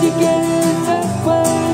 to get away.